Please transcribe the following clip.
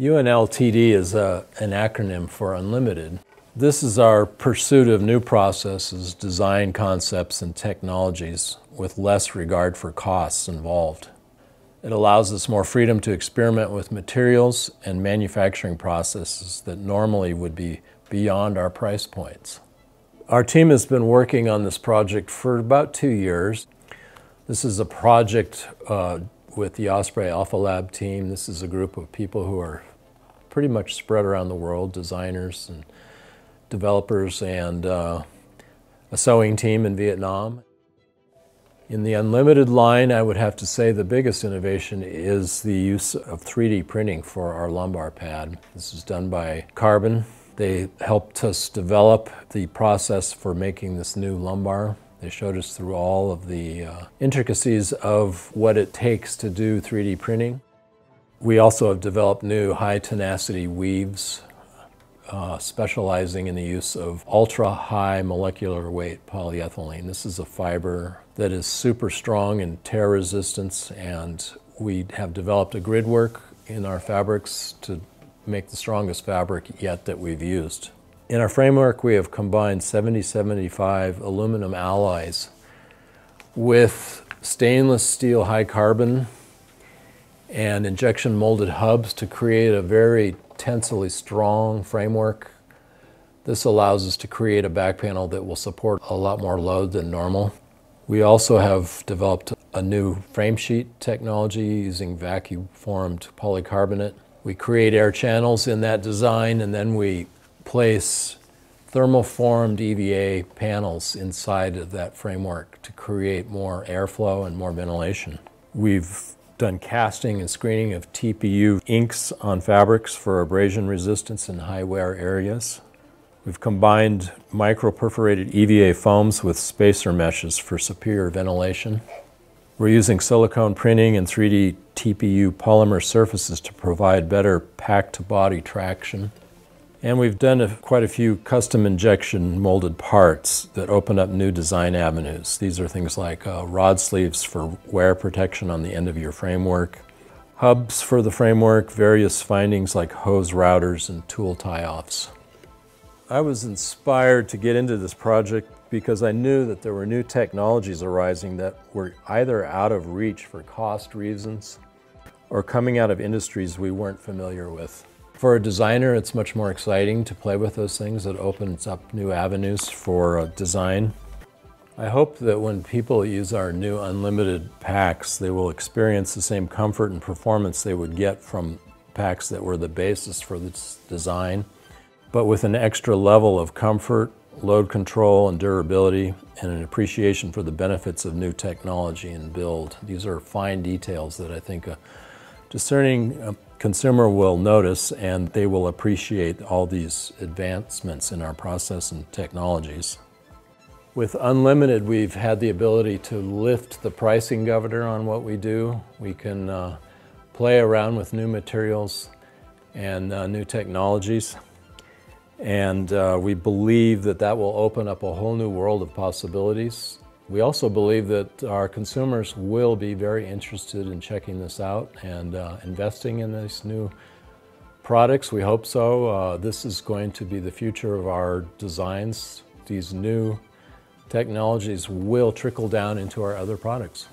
UNLTD is a, an acronym for Unlimited. This is our pursuit of new processes, design concepts, and technologies with less regard for costs involved. It allows us more freedom to experiment with materials and manufacturing processes that normally would be beyond our price points. Our team has been working on this project for about two years. This is a project uh, with the Osprey Alpha Lab team. This is a group of people who are pretty much spread around the world, designers and developers and uh, a sewing team in Vietnam. In the unlimited line, I would have to say the biggest innovation is the use of 3D printing for our lumbar pad. This is done by Carbon. They helped us develop the process for making this new lumbar. They showed us through all of the uh, intricacies of what it takes to do 3D printing. We also have developed new high tenacity weaves, uh, specializing in the use of ultra high molecular weight polyethylene. This is a fiber that is super strong in tear resistance, and we have developed a grid work in our fabrics to make the strongest fabric yet that we've used. In our framework, we have combined 7075 aluminum alloys with stainless steel high carbon and injection molded hubs to create a very tensely strong framework. This allows us to create a back panel that will support a lot more load than normal. We also have developed a new frame sheet technology using vacuum formed polycarbonate. We create air channels in that design and then we place thermoformed EVA panels inside of that framework to create more airflow and more ventilation. We've done casting and screening of TPU inks on fabrics for abrasion resistance in high wear areas. We've combined micro-perforated EVA foams with spacer meshes for superior ventilation. We're using silicone printing and 3D TPU polymer surfaces to provide better pack-to-body traction. And we've done a, quite a few custom injection molded parts that open up new design avenues. These are things like uh, rod sleeves for wear protection on the end of your framework, hubs for the framework, various findings like hose routers and tool tie-offs. I was inspired to get into this project because I knew that there were new technologies arising that were either out of reach for cost reasons or coming out of industries we weren't familiar with. For a designer, it's much more exciting to play with those things. It opens up new avenues for uh, design. I hope that when people use our new unlimited packs, they will experience the same comfort and performance they would get from packs that were the basis for this design, but with an extra level of comfort, load control, and durability, and an appreciation for the benefits of new technology and build. These are fine details that I think a discerning uh, consumer will notice and they will appreciate all these advancements in our process and technologies. With Unlimited, we've had the ability to lift the pricing governor on what we do. We can uh, play around with new materials and uh, new technologies. And uh, we believe that that will open up a whole new world of possibilities we also believe that our consumers will be very interested in checking this out and uh, investing in these new products. We hope so. Uh, this is going to be the future of our designs. These new technologies will trickle down into our other products.